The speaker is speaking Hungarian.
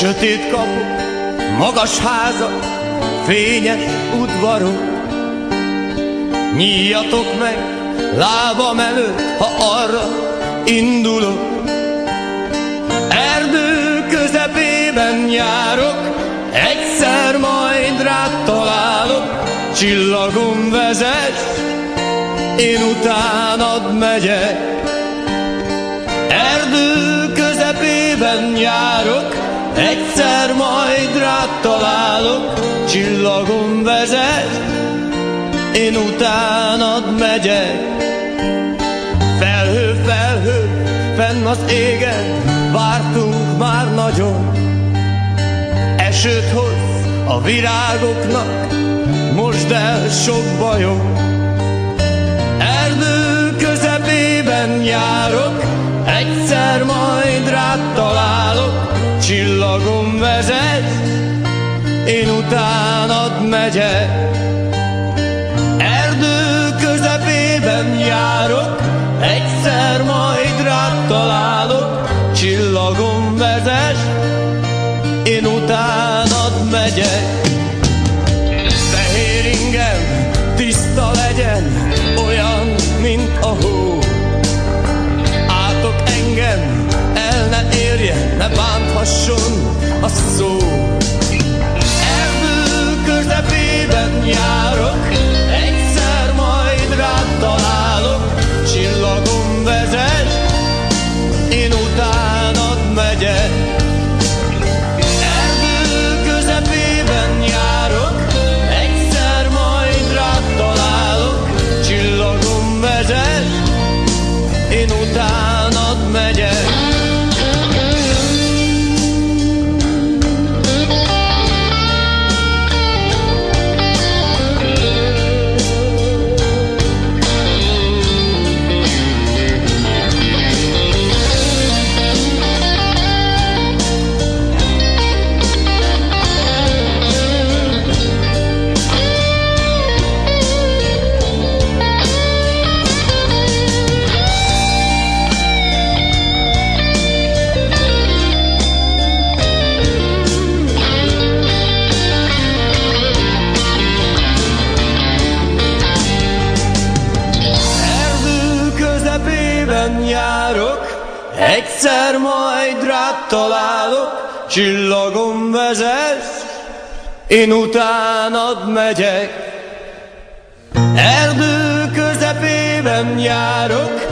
Sötét kapu, magas házak, fényes udvarok. Nyíjatok meg lábam előtt, ha arra indulok. Erdő közepében járok, egyszer majd rád találok, csillagom vezet, én utánad megyek. Erdő közepében járok, egyszer majd rád találok, csillagom vezet, én utánad megyek. Felhő, felhő, fenn az égen, vártunk már nagyon. Esőt hoz a virágoknak, most el sok bajom. Erdő közepében járok, egyszer majd csillagom vezet, én utánad megyek. Erdő közepében járok, egyszer majd rád találok, csillagom vezet, én utánad megyek. Fehér ingem, tiszta legyen, olyan, mint a hó. Egyszer majd rád találok, csillagom vezet, én utánad megyek. Erdő közepében járok,